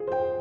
you